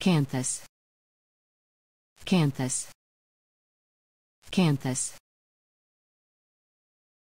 Canthus. Canthus. Canthus.